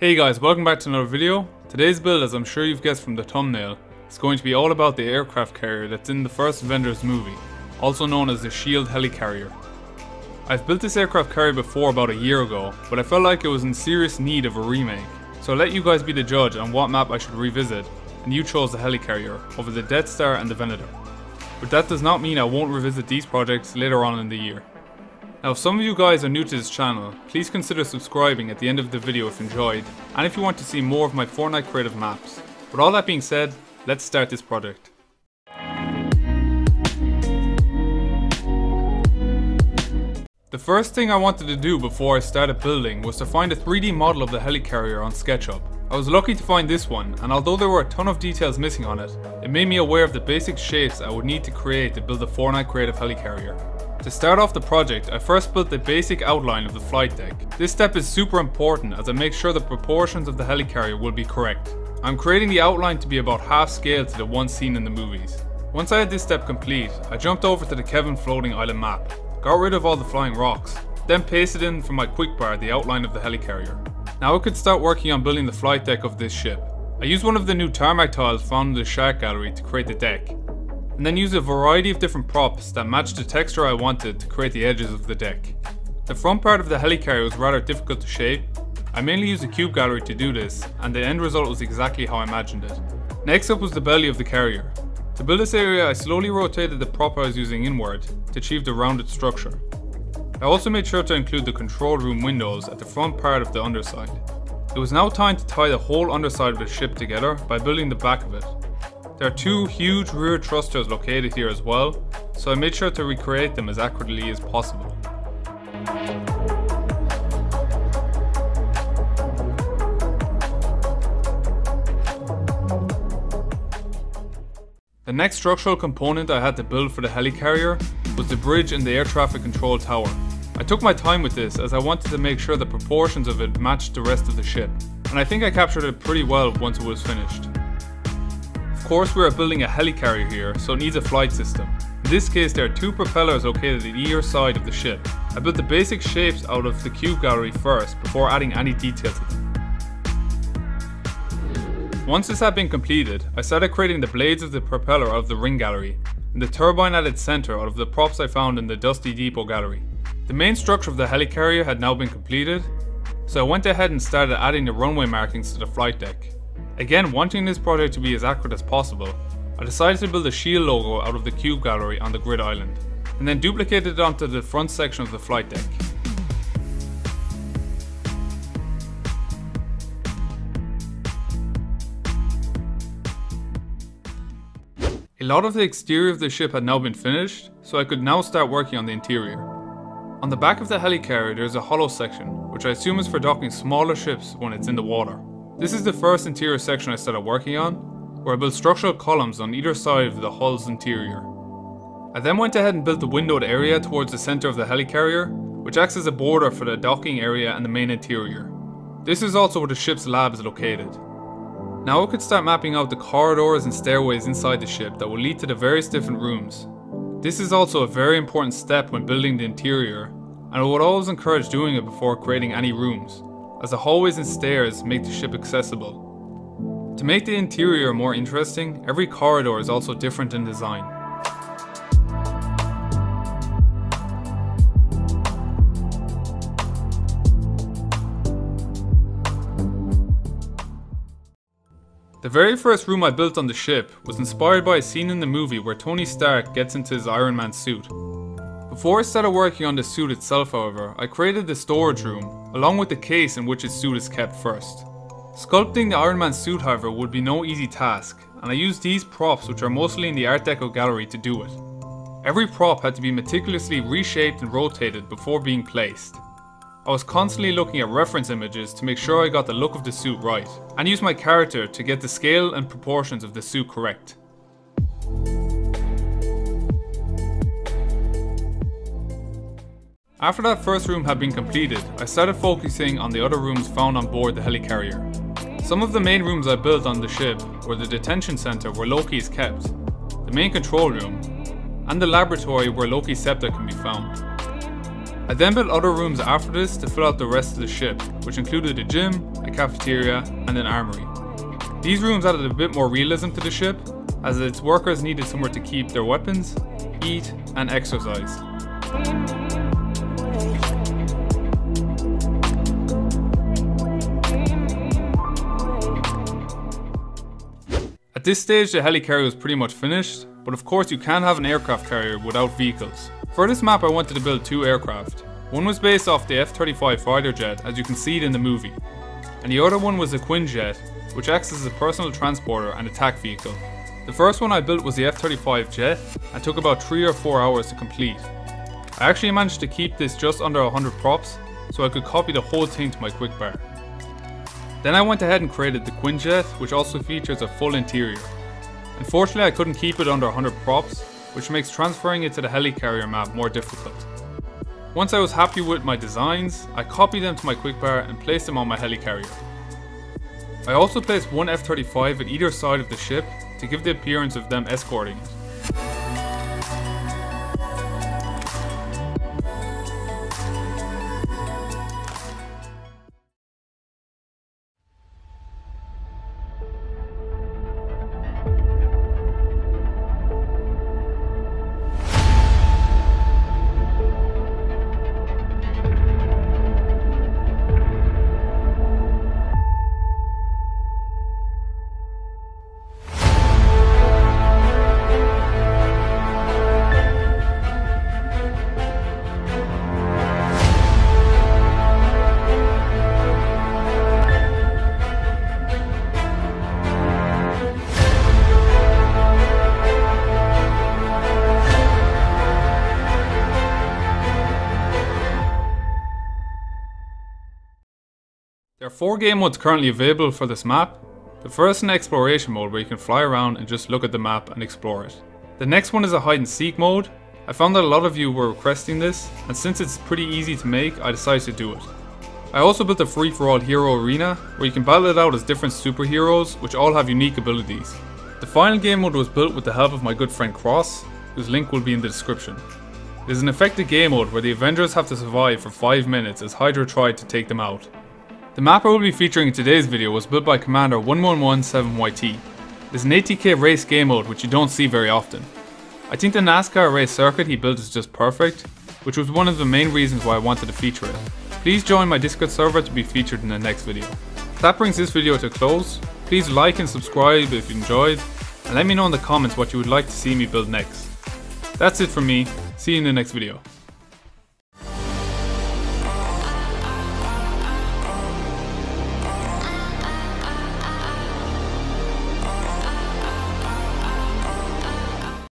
Hey guys, welcome back to another video. Today's build, as I'm sure you've guessed from the thumbnail, is going to be all about the aircraft carrier that's in the first Avengers movie, also known as the SHIELD helicarrier. I've built this aircraft carrier before about a year ago, but I felt like it was in serious need of a remake, so I'll let you guys be the judge on what map I should revisit, and you chose the helicarrier over the Death Star and the Venator. But that does not mean I won't revisit these projects later on in the year. Now if some of you guys are new to this channel, please consider subscribing at the end of the video if enjoyed, and if you want to see more of my Fortnite creative maps. With all that being said, let's start this project. The first thing I wanted to do before I started building was to find a 3D model of the helicarrier on SketchUp. I was lucky to find this one, and although there were a ton of details missing on it, it made me aware of the basic shapes I would need to create to build a Fortnite creative helicarrier. To start off the project, I first built the basic outline of the flight deck. This step is super important as I make sure the proportions of the helicarrier will be correct. I'm creating the outline to be about half scale to the one seen in the movies. Once I had this step complete, I jumped over to the Kevin floating island map, got rid of all the flying rocks, then pasted in from my quickbar the outline of the helicarrier. Now I could start working on building the flight deck of this ship. I used one of the new tarmac tiles found in the Shark Gallery to create the deck, and then use a variety of different props that matched the texture I wanted to create the edges of the deck. The front part of the helicarrier was rather difficult to shape. I mainly used a cube gallery to do this, and the end result was exactly how I imagined it. Next up was the belly of the carrier. To build this area I slowly rotated the prop I was using inward to achieve the rounded structure. I also made sure to include the control room windows at the front part of the underside. It was now time to tie the whole underside of the ship together by building the back of it. There are two huge rear thrusters located here as well, so I made sure to recreate them as accurately as possible. The next structural component I had to build for the helicarrier was the bridge and the air traffic control tower. I took my time with this as I wanted to make sure the proportions of it matched the rest of the ship, and I think I captured it pretty well once it was finished course we are building a helicarrier here, so it needs a flight system. In this case there are two propellers located at either side of the ship. I built the basic shapes out of the cube gallery first, before adding any detail to them. Once this had been completed, I started creating the blades of the propeller out of the ring gallery, and the turbine at its centre out of the props I found in the Dusty Depot gallery. The main structure of the helicarrier had now been completed, so I went ahead and started adding the runway markings to the flight deck. Again, wanting this project to be as accurate as possible, I decided to build a shield logo out of the cube gallery on the grid island, and then duplicated it onto the front section of the flight deck. A lot of the exterior of the ship had now been finished, so I could now start working on the interior. On the back of the helicarrier there is a hollow section, which I assume is for docking smaller ships when it's in the water. This is the first interior section I started working on, where I built structural columns on either side of the hull's interior. I then went ahead and built the windowed area towards the centre of the helicarrier, which acts as a border for the docking area and the main interior. This is also where the ship's lab is located. Now I could start mapping out the corridors and stairways inside the ship that will lead to the various different rooms. This is also a very important step when building the interior, and I would always encourage doing it before creating any rooms as the hallways and stairs make the ship accessible. To make the interior more interesting, every corridor is also different in design. The very first room I built on the ship was inspired by a scene in the movie where Tony Stark gets into his Iron Man suit. Before I started working on the suit itself however, I created the storage room, along with the case in which his suit is kept first. Sculpting the Iron Man suit however would be no easy task, and I used these props which are mostly in the Art Deco gallery to do it. Every prop had to be meticulously reshaped and rotated before being placed. I was constantly looking at reference images to make sure I got the look of the suit right, and used my character to get the scale and proportions of the suit correct. After that first room had been completed, I started focusing on the other rooms found on board the helicarrier. Some of the main rooms I built on the ship were the detention center where Loki is kept, the main control room, and the laboratory where Loki's scepter can be found. I then built other rooms after this to fill out the rest of the ship, which included a gym, a cafeteria, and an armory. These rooms added a bit more realism to the ship, as its workers needed somewhere to keep their weapons, eat, and exercise. This stage the helicarrier was pretty much finished, but of course you can have an aircraft carrier without vehicles. For this map I wanted to build two aircraft. One was based off the F-35 fighter jet as you can see it in the movie, and the other one was a Quinjet which acts as a personal transporter and attack vehicle. The first one I built was the F-35 jet and took about 3 or 4 hours to complete. I actually managed to keep this just under 100 props so I could copy the whole thing to my quick bar. Then I went ahead and created the Quinjet which also features a full interior. Unfortunately I couldn't keep it under 100 props which makes transferring it to the helicarrier map more difficult. Once I was happy with my designs, I copied them to my quickbar and placed them on my helicarrier. I also placed one F-35 at either side of the ship to give the appearance of them escorting it. Are four game modes currently available for this map. The first is an exploration mode where you can fly around and just look at the map and explore it. The next one is a hide and seek mode. I found that a lot of you were requesting this, and since it's pretty easy to make, I decided to do it. I also built a free for all hero arena, where you can battle it out as different superheroes, which all have unique abilities. The final game mode was built with the help of my good friend Cross, whose link will be in the description. It is an infected game mode where the Avengers have to survive for 5 minutes as Hydra tried to take them out. The map I will be featuring in today's video was built by Commander 1117YT. It is an ATK race game mode which you don't see very often. I think the NASCAR race circuit he built is just perfect, which was one of the main reasons why I wanted to feature it. Please join my Discord server to be featured in the next video. That brings this video to a close. Please like and subscribe if you enjoyed, and let me know in the comments what you would like to see me build next. That's it from me, see you in the next video.